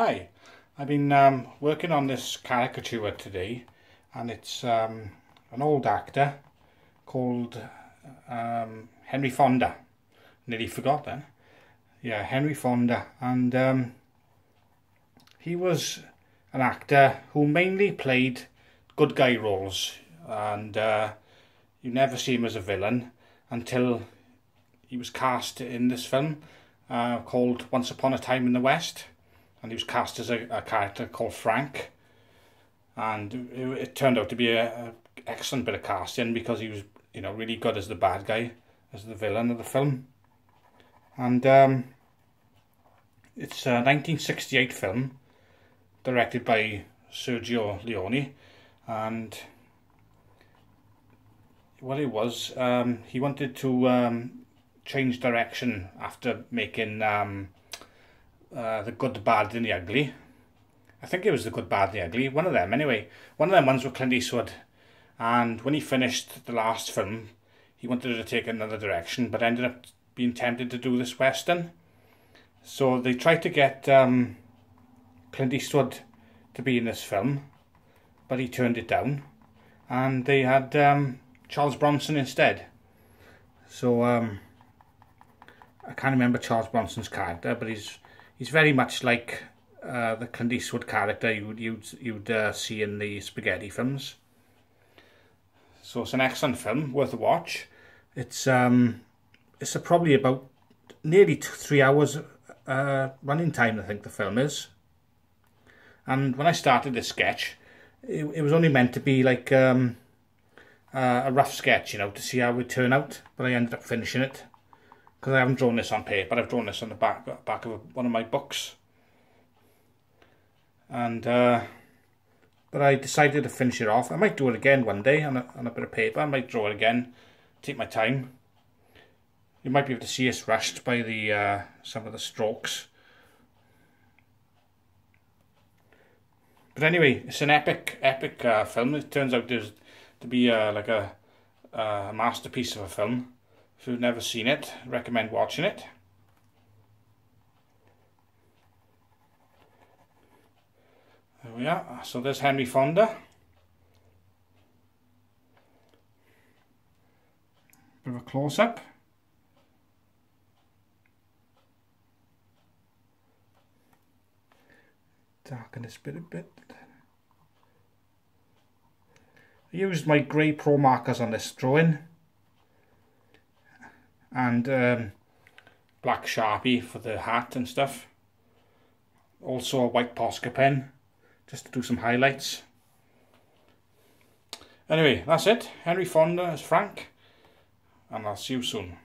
Hi, I've been um, working on this caricature today and it's um, an old actor called um, Henry Fonda. Nearly forgot then. Yeah, Henry Fonda and um, he was an actor who mainly played good guy roles and uh, you never see him as a villain until he was cast in this film uh, called Once Upon a Time in the West and he was cast as a, a character called Frank. And it, it turned out to be an excellent bit of casting because he was you know really good as the bad guy as the villain of the film. And um, it's a 1968 film directed by Sergio Leone. And what it was um, he wanted to um, change direction after making um, uh, The Good, the Bad and the Ugly. I think it was The Good, Bad, and the Ugly. One of them, anyway. One of them ones with Clint Eastwood. And when he finished the last film, he wanted to take another direction, but ended up being tempted to do this western. So they tried to get um, Clint Eastwood to be in this film, but he turned it down. And they had um, Charles Bronson instead. So um, I can't remember Charles Bronson's character, but he's he's very much like uh, the Clint Eastwood character you'd you'd you'd uh, see in the spaghetti films. So it's an excellent film, worth a watch. It's um, it's probably about nearly two, three hours uh, running time. I think the film is. And when I started this sketch, it, it was only meant to be like um, uh, a rough sketch, you know, to see how it would turn out. But I ended up finishing it because I haven't drawn this on paper, I've drawn this on the back back of one of my books. And uh, but I decided to finish it off. I might do it again one day on a, on a bit of paper. I might draw it again, take my time. You might be able to see us rushed by the uh, some of the strokes. But anyway, it's an epic, epic uh, film. It turns out to be uh, like a, a masterpiece of a film. If you've never seen it, recommend watching it. There we are. So there's Henry Fonda. Bit of a close-up. Darken this bit a bit. I used my grey pro markers on this drawing and um, black Sharpie for the hat and stuff. Also a white Posca pen, just to do some highlights. Anyway, that's it. Henry Fonda as Frank, and I'll see you soon.